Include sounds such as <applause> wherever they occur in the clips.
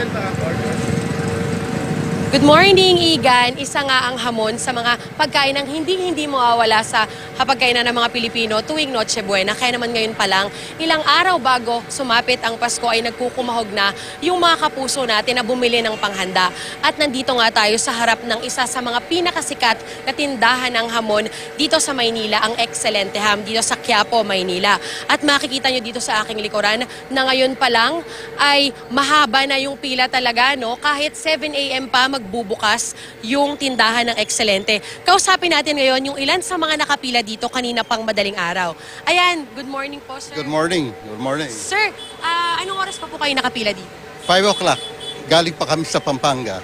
dyan pa order. Good morning, Igan. Isa nga ang hamon sa mga pagkain ng hindi-hindi mawawala sa hapagkainan ng mga Pilipino tuwing Noche Buena. Kaya naman ngayon pa lang, ilang araw bago sumapit ang Pasko ay nagkukumahog na yung mga kapuso natin na bumili ng panghanda. At nandito nga tayo sa harap ng isa sa mga pinakasikat na tindahan ng hamon dito sa Maynila, ang Excelente Ham, dito sa Quiapo, Maynila. At makikita nyo dito sa aking likuran na ngayon pa lang ay mahaba na yung pila talaga, no? Kahit 7 a.m. pa magbubukas yung tindahan ng Excelente. Kausapin natin ngayon yung ilan sa mga nakapila dito kanina pang madaling araw. Ayan, good morning po, sir. Good morning. Good morning. Sir, ah, anong oras pa po kayo nakapila dito? 5 o'clock. Galing pa kami sa Pampanga.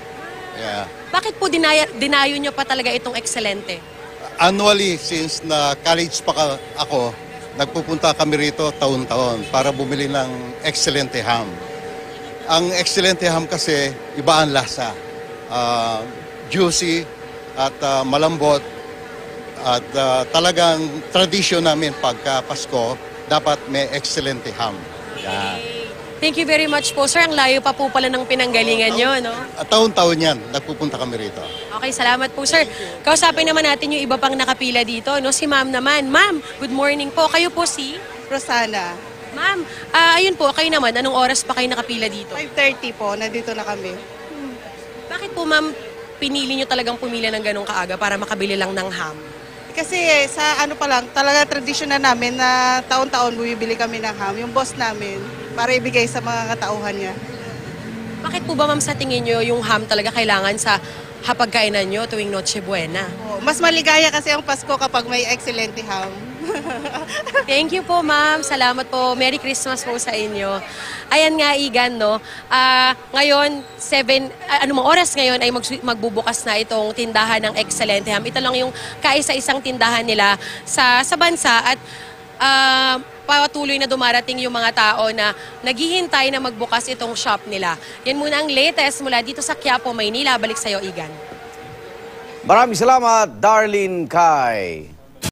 Yeah. Bakit po dinaya, dinayo nyo pa talaga itong Excelente? Annually, since na college pa ka- ako, nagpupunta kami rito taon-taon para bumili ng Excelente Ham. Ang Excelente Ham kasi, iba ang lasa. Ah, juicy at ah, malambot. At ah, talagang tradisyon namin pagka Pasko, dapat may Excelente Ham. Yeah. Thank you very much po, sir. Ang layo pa po pala ng pinanggalingan nyo, no? At taon-taon yan, nagpupunta kami rito. Okay, salamat po, sir. Kausapin naman natin yung iba pang nakapila dito, no? Si ma'am naman. Ma'am, good morning po. Kayo po si? Rosana. Ma'am, ah, ayun po, kayo naman. Anong oras pa kayo nakapila dito? 5.30 po, nandito na kami. Bakit po, ma'am, pinili nyo talagang pumila ng ganong kaaga para makabili lang ng ham? Kasi sa ano pa lang, talaga tradisyon na namin na taon-taon bumibili kami ng ham, yung boss namin, para ibigay sa mga katauhan niya. Bakit po ba, ma'am, sa tingin nyo yung ham talaga kailangan sa hapagkainan nyo tuwing Noche Buena? Oo, Mas maligaya kasi ang Pasko kapag may excellent ham. <laughs> Thank you po, ma'am. Salamat po. Merry Christmas po sa inyo. Ayan nga, Igan, no? Ah, ngayon, 7, ano mga oras ngayon ay mag- magbubukas na itong tindahan ng Excelente Ham. Ito lang yung kaisa-isang tindahan nila sa, sa bansa at ah, patuloy na dumarating yung mga tao na naghihintay na magbukas itong shop nila. Yan muna ang latest mula dito sa Quiapo, Maynila. Balik sa'yo, Igan. Maraming salamat, Darlene Kai.